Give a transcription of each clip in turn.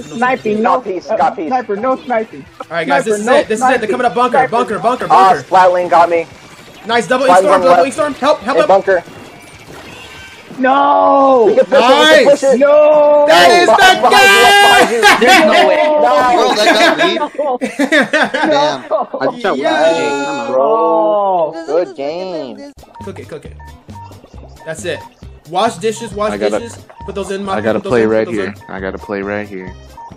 Sniping, no. Got piece, uh, got piece. Sniper, no sniping. Alright, guys, this is no it. This is it. They're coming up bunker. Sniper. Bunker, bunker, Ah, bunker. Splatling got me. Nice double Slide E-storm, one double left. E-storm. Help, help, Hey, help. bunker. No! We can push it, we can Nice. push it. No! That is Behind- behind you, behind you. There's No way. Bro, that got me. No! Damn. No! I shot Yes. Come on. Bro, good game. Cook it, cook it. That's it. Wash dishes, wash I gotta- dishes. Put those in. My, I gotta play in, right here. in. I gotta play right here.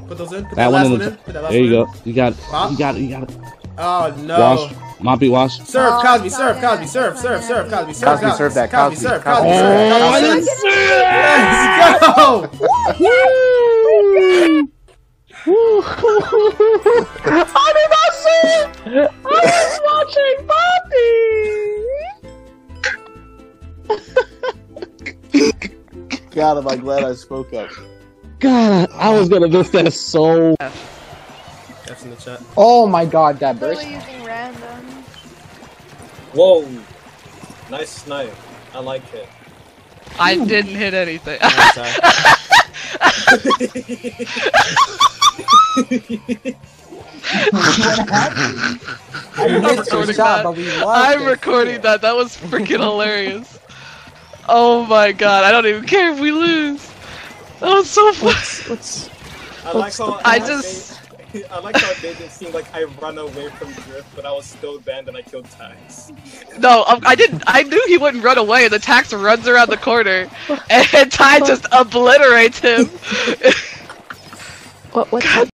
Put those in. Put That the one last in one the. in. Put that last There you one go. You got it. Pop. You got it. You got Oh no. Wash. Moppy wash. Serve, Cosby, serve, Cosby, serve, serve, serve. Cosby, serve, Cosby, serve that, Cosby, Cosby, serve, Cosby, Cosby, serve, Oh, Cosby, serve. Let's go. I did not see it! God, am I glad I spoke up. God, I was gonna miss that so. That's in the chat. Oh my god, that burst. Really using random. Whoa! Nice snipe. I like it. I didn't hit anything. I I'm recording shot, that. but we lost I'm recording that. That was freaking hilarious. Oh my god, I don't even care if we lose. That was so fun. I like how I I just- Made, I like how it made it seem like I run away from Drift, but I was still banned and I killed Tax. No, um, I didn't. I knew he wouldn't run away. The tax runs around the corner, and Ty just obliterates him. What? What's